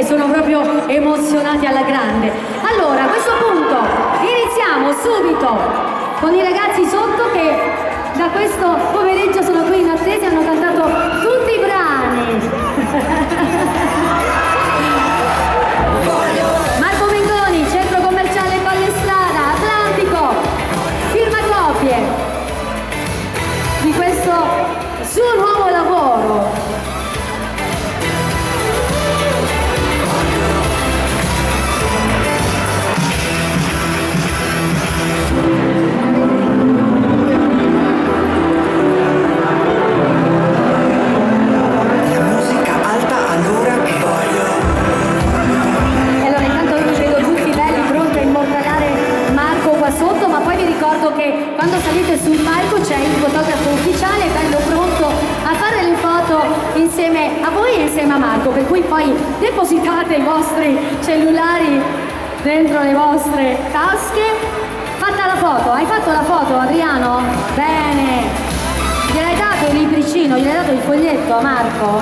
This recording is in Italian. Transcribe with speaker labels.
Speaker 1: te, sono proprio emozionati alla grande. Allora, a questo punto iniziamo subito con i ragazzi sotto che da questo pomeriggio sono qui in attesa e hanno cantato tutti i brani. Di questo suo nuovo lavoro. Ricordo che quando salite sul palco c'è il fotografo ufficiale bello pronto a fare le foto insieme a voi e insieme a Marco, per cui poi depositate i vostri cellulari dentro le vostre tasche. Fatta la foto, hai fatto la foto Adriano? Bene! Gliel'hai dato il libricino, gliel'hai dato il foglietto a Marco?